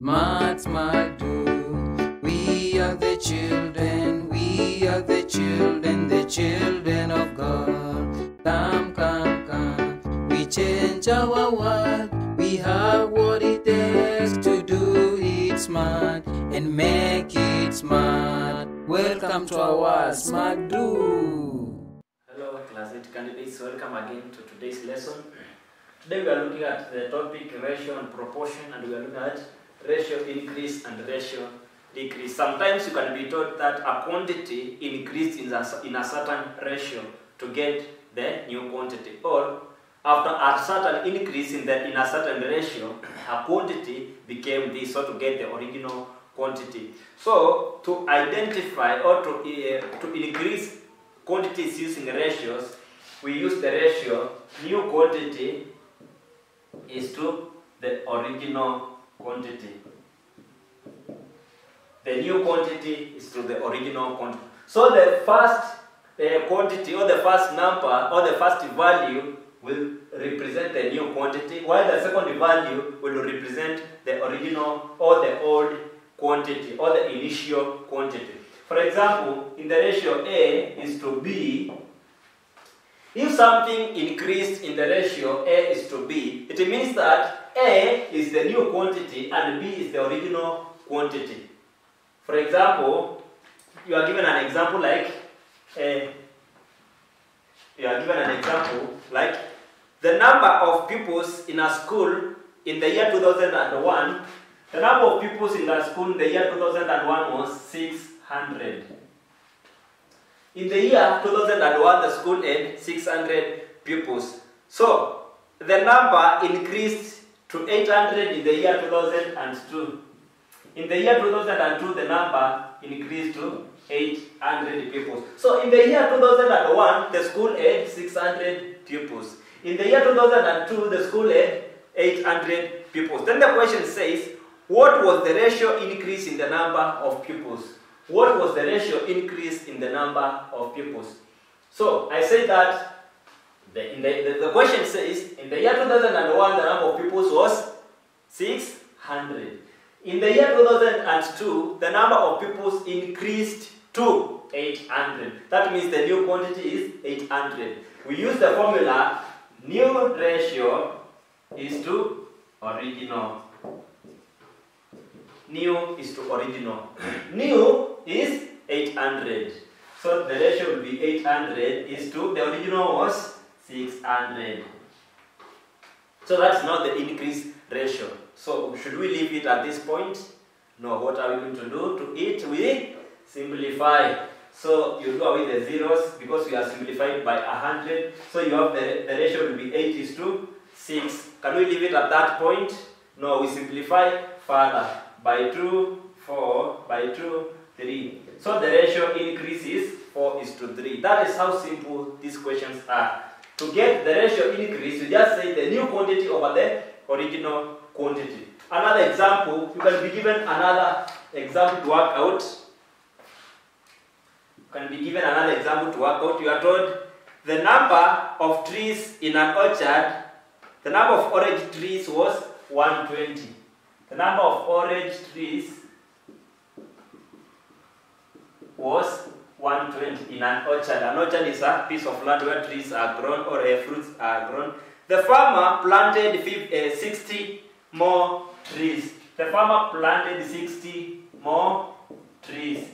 Mad, smart, do. We are the children, we are the children, the children of God. Come, come, come. We change our world. We have what it takes to do it smart and make it smart. Welcome to our Smart Edoo. Hello, Class 8 candidates. Welcome again to today's lesson. Today we are looking at the topic ratio and proportion, and we are looking at ratio increase and ratio decrease. Sometimes you can be told that a quantity increased in a, in a certain ratio to get the new quantity, or after a certain increase in the in a certain ratio, a quantity became this, so to get the original quantity. So to identify or to uh, to increase quantities using ratios, we use the ratio new quantity is to the original quantity. The new quantity is to the original quantity. So the first uh, quantity or the first number or the first value will represent the new quantity while the second value will represent the original or the old quantity or the initial quantity. For example, in the ratio A is to B, if something increased in the ratio A is to B, it means that A is the new quantity and B is the original quantity. For example, you are given an example like, you are given an example like the number of pupils in a school in the year 2001, the number of pupils in the school in the year 2001 was 600. In the year 2001, the school had 600 pupils. So, the number increased to 800 in the year 2002. In the year 2002, the number increased to 800 pupils. So, in the year 2001, the school had 600 pupils. In the year 2002, the school had 800 pupils. Then the question says, what was the ratio increase in the number of pupils? What was the ratio increase in the number of pupils? So I say that the, in the, the, the question says in the year 2001 the number of pupils was 600. In the year 2002 the number of pupils increased to 800. That means the new quantity is 800. We use the formula new ratio is to original. New is to original. New is 800. So the ratio will be 800 is to, the original was 600. So that's not the increase ratio. So should we leave it at this point? No, what are we going to do? To it, we simplify. So you do away the zeros because we are simplified by 100. So you have the, the ratio will be 8 is to 6. Can we leave it at that point? No, we simplify further by 2, 4, by 2, 3. So the ratio increases 4 is to 3. That is how simple these questions are. To get the ratio increase, you just say the new quantity over the original quantity. Another example, you can be given another example to work out. You can be given another example to work out. You are told the number of trees in an orchard, the number of orange trees was 120. The number of orange trees was 120 in an orchard. An orchard is a piece of land where trees are grown or uh, fruits are grown. The farmer planted 50, uh, 60 more trees. The farmer planted 60 more trees.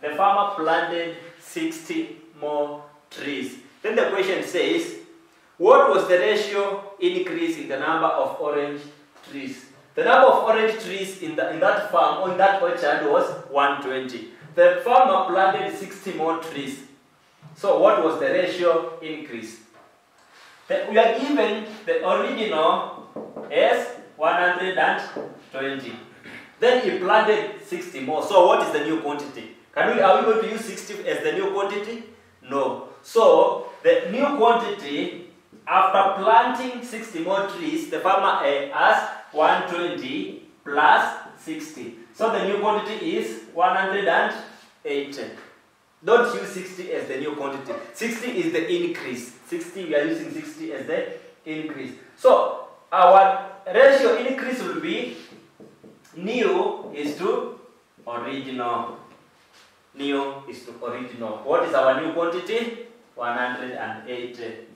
The farmer planted 60 more trees. Then the question says, what was the ratio increase in the number of orange trees? The number of orange trees in, the, in that farm or in that orchard was 120. The farmer planted 60 more trees. So what was the ratio increase? We are given the original as 120. Then he planted 60 more. So what is the new quantity? Can we, are we going to use 60 as the new quantity? No. So the new quantity, after planting 60 more trees, the farmer has 120 plus 60. So the new quantity is 180. Don't use 60 as the new quantity. 60 is the increase. 60, we are using 60 as the increase. So our ratio increase will be new is to original. New is to original. What is our new quantity? 180.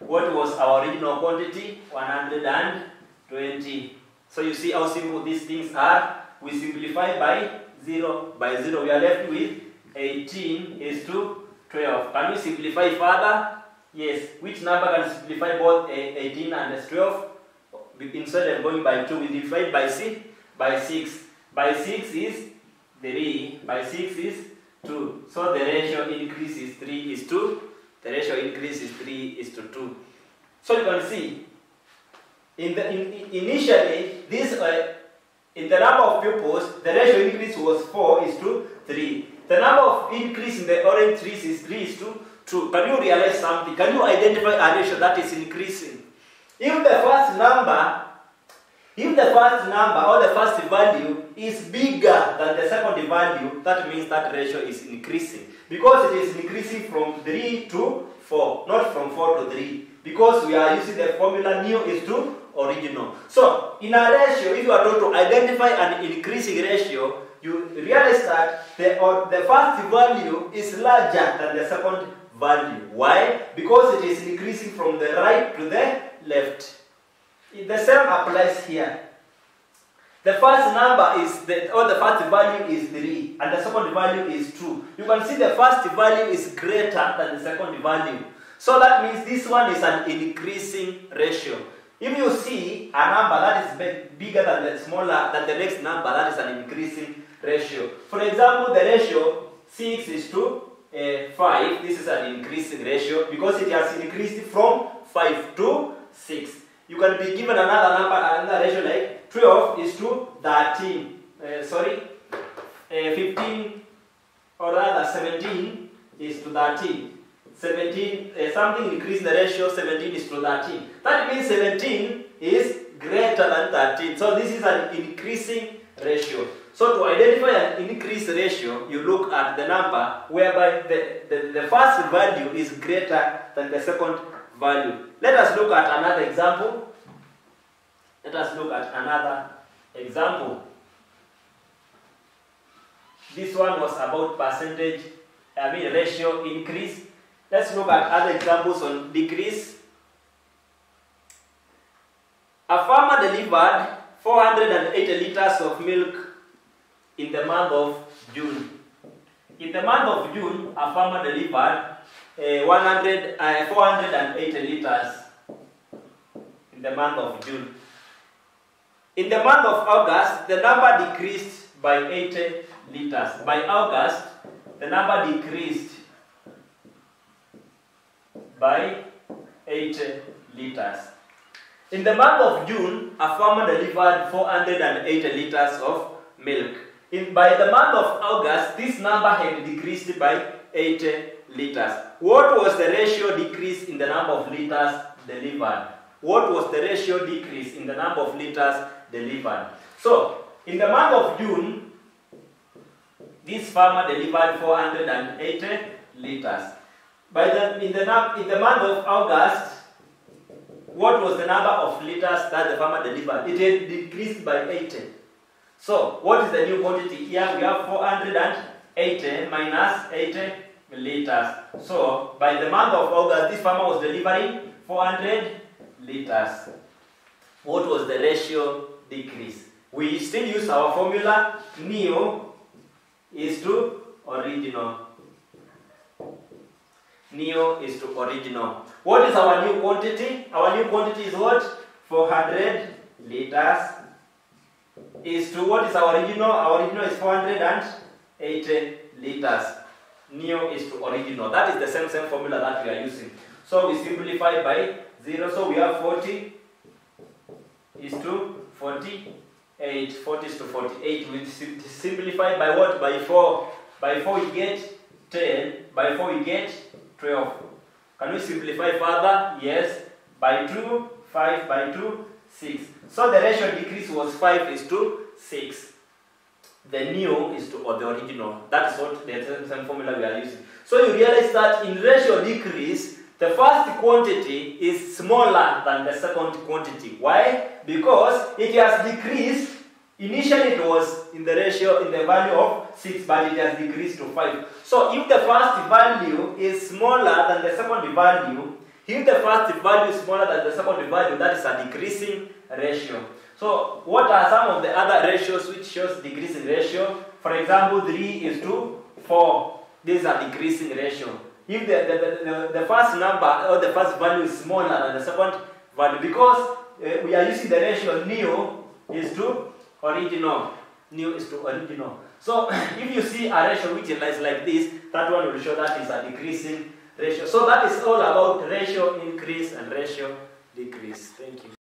What was our original quantity? 120. So you see how simple these things are. We simplify by 0. By 0 we are left with 18 is to 12. Can we simplify further? Yes. Which number can simplify both eh, 18 and 12? Instead of going by 2, we divide by 6. By 6. By 6 is 3. By 6 is 2. So the ratio increase is 3 is 2. The ratio increase is 3 is to 2. So you can see, in the in, in- initially, this uh, in the number of pupils, the ratio increase was 4 is to 3. The number of increase in the orange trees is 3 is to 2. Can you realize something? Can you identify a ratio that is increasing? If the first number, if the first number or the first value is bigger than the second value, that means that ratio is increasing. Because it is increasing from 3 to 4, not from 4 to 3. Because we are using the formula new is to original. So, in a ratio, if you are told to identify an increasing ratio, you realize that the, or the first value is larger than the second value. Why? Because it is increasing from the right to the left. The same applies here. The first number is the or the first value is 3 and the second value is 2. You can see the first value is greater than the second value. So that means this one is an increasing ratio. If you see a number that is big- bigger than the smaller than the next number, that is an increasing ratio. For example, the ratio 6 is to uh, 5. This is an increasing ratio because it has increased from 5 to 6. You can be given another number, another ratio like 12 is to 13. Uh, sorry, uh, 15 or rather 17 is to 13. 17, uh, something increase the ratio, 17 is to 13. That means 17 is greater than 13. So this is an increasing ratio. So to identify an increased ratio, you look at the number whereby the, the, the first value is greater than the second value. Let us look at another example. Let us look at another example. This one was about percentage, I mean ratio increase. Let's look at other examples on decrease. A farmer delivered 480 liters of milk in the month of June. In the month of June, a farmer delivered uh, 100, uh, 480 liters in the month of June. In the month of August, the number decreased by 80 liters. By August, the number decreased by 80 liters. In the month of June, a farmer delivered 480 liters of milk. In, by the month of August, this number had decreased by 80 liters. What was the ratio decrease in the number of liters delivered? What was the ratio decrease in the number of liters delivered? So, in the month of June, this farmer delivered 480 liters. By the, in, the, in the month of August, what was the number of liters that the farmer delivered? It had decreased by 80. So, what is the new quantity? Here we have 480 minus 80 liters. So, by the month of August, this farmer was delivering 400 liters. What was the ratio decrease? We still use our formula new is to original. Neo is to original. What is our new quantity? Our new quantity is what? 400 liters. Is to what is our original? Our original is 480 liters. Neo is to original. That is the same same formula that we are using. So we simplify by 0. So we have 40 is to 48. 40 is to 48. We simplify by what? By 4. By 4 we get 10. By 4 we get 12. Can we simplify further? Yes. By 2, 5 by 2, 6. So the ratio decrease was 5 is to 6. The new is to or the original. That is what the same- same formula we are using. So you realize that in ratio decrease, the first quantity is smaller than the second quantity. Why? Because it has decreased. Initially, it was in the ratio in the value of 6, but it has decreased to 5. So, if the first value is smaller than the second value, if the first value is smaller than the second value, that is a decreasing ratio. So, what are some of the other ratios which shows decreasing ratio? For example, 3 is to 4. This is a decreasing ratio. If the, the, the, the first number or the first value is smaller than the second value, because uh, we are using the ratio new is to original. New is to original. So if you see a ratio which is like this, that one will show that is a decreasing ratio. So that is all about ratio increase and ratio decrease. Thank you.